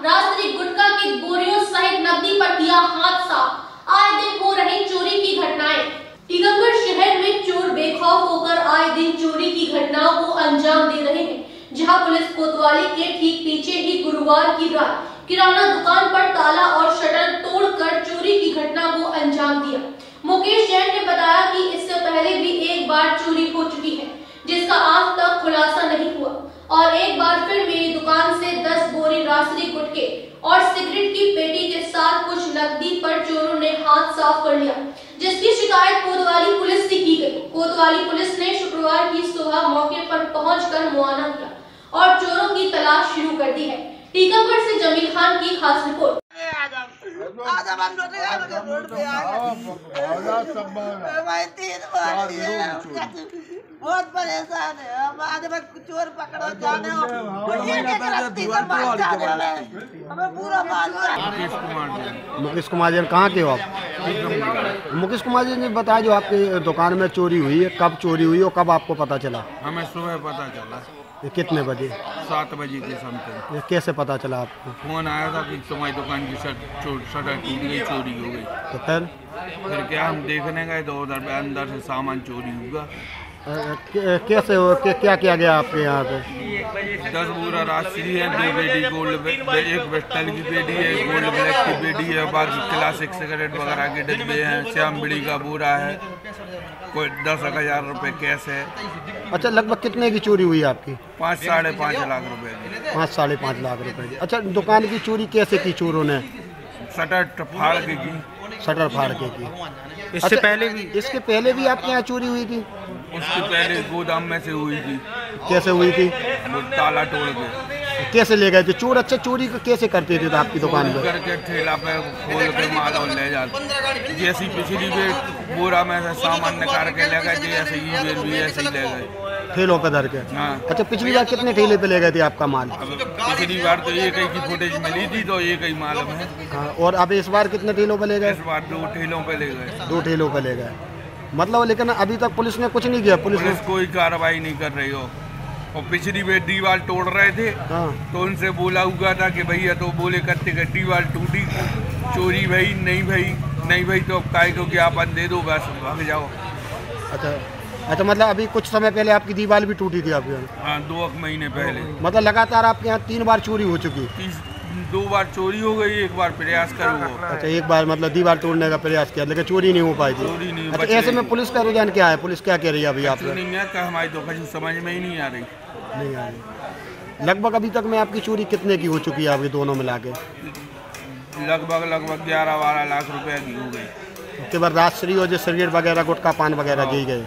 राजधानी गुटका की बोरियों सहित नदी पर दिया हादसा। आए दिन हो रही चोरी की घटनाएँ। टीकमगढ़ शहर में चोर बेखौफ होकर आए दिन चोरी की घटनाओं को अंजाम दे रहे हैं, जहाँ पुलिस कोतवाली के ठीक पीछे ही गुरुवार की रात किराना दुकान पर ताला और शटर तोड़कर चोरी की घटना को अंजाम दिया। मुकेश जैन ने बताया कि इससे पहले भी एक बार चोरी हो चुकी है, जिसका आज तक खुलासा नहीं हुआ। और एक बार फिर मेरी दुकान से दस बोरी रासरी गुटके और सिगरेट की पेटी के साथ कुछ नकदी पर चोरों ने हाथ साफ़ कर लिया जिसकी शिकायत कोतवाली पुलिस से की गई। कोतवाली पुलिस ने शुक्रवार की सुबह मौके पर पहुंचकर मुआयना किया और चोरों की तलाश शुरू कर दी है। टीकागढ़ से जमील खान की खास रिपोर्ट। आज हम हम रोड पे रोड पे आ गए। भाई तीन बार लिए बहुत परेशान है। हम आज मैं चोर पकड़ो जाने हो मार जाने हैं। हमें पूरा मालूम है मुकेश कुमार जैन कहाँ के हो आप? मुकेश कुमार जी ने बताया जो आपकी दुकान में चोरी हुई है कब चोरी हुई और कब आपको पता चला? हमें सुबह पता चला। ये कितने बजे? सात बजे के समथिंग। ये कैसे पता चला आपको? फ़ोन आया था कि तुम्हारी दुकान की शटर टूट गई चोरी हो गई। तो फिर? फिर क्या हम देखने गए तो उधर अंदर से सामान चोरी हुआ। कैसे हो? क्या क्या किया गया आपके यहाँ पे? दस बोरा राशि है दो बेडी गोल्ड एक वेस्टर्न की बेडी है गोल्ड ब्लैक की बेडी है बाकी क्लासिक सिगरेट वगैरह के डब्बे हैं श्याम बीड़ी का बोरा है। कोई दस हज़ार रुपए कैश है। अच्छा लगभग कितने की चोरी हुई आपकी? पाँच साढ़े पाँच लाख रुपए की। पाँच साढ़े पाँच लाख रुपए की। अच्छा दुकान की चोरी कैसे की चोरों ने? शटर फाड़ के की। शटर फाड़ के की। इससे अच्छा, पहले भी इसके पहले भी आपके यहाँ चोरी हुई थी? उसके पहले गोदाम में से हुई थी। कैसे हुई थी? ताला तोड़ के। कैसे ले गए थे? चोर अच्छा चोरी को कैसे करते थे आपकी दुकान पे? करके ठेला पे खोल के माल और ले जाते। जैसी पिछली बेर बोरा में से सामान निकाल के ले गए थे ऐसे ही बेर भी ऐसे ही ले गए। ठेलों पे धर के? हाँ। अच्छा पिछली बार कितने ठेले पे ले गए थे आपका माल? पिछली बार तो एक ही की फुटेज मिली थी तो एक ही मालूम है। हाँ, और अब इस बार कितने ठेलों पे ले गए? इस बार दो ठेलों पे ले गए। दो ठेलों पे ले गए। मतलब लेकिन अभी तक पुलिस ने कुछ नहीं किया पुलिस पुलिस कोई कार्रवाई नहीं कर रही हो। और पिछली बेर दीवार तोड़ रहे थे हाँ। तो उनसे बोला हुआ था कि भैया तो बोले करते कि दीवार टूटी चोरी भाई नहीं भाई नहीं भाई तो अब काय को ज्ञापन दे दो बस भाग जाओ। अच्छा अच्छा मतलब अभी कुछ समय पहले आपकी दीवार भी टूटी थी आपके यहाँ? हाँ दो महीने पहले। मतलब लगातार आपके यहाँ तीन बार चोरी हो चुकी। दो बार चोरी हो गई एक बार प्रयास करो अच्छा एक बार मतलब दीवार तोड़ने का प्रयास किया लेकिन चोरी नहीं हो पाई थी। चोरी नहीं अच्छा ऐसे में पुलिस का रुझान क्या है? पुलिस क्या कह रही है अभी आप? नहीं है कि हमारी तो समझ में ही नहीं आ रही। नहीं आ रही। लगभग अभी तक में आपकी चोरी कितने की हो चुकी है अभी दोनों मिला के लगभग लगभग ग्यारह बारह लाख रुपए की हो गई। उसके बाद राजश्री और जो सिगरेट वगैरह गुटखा पान वगैरह दी गए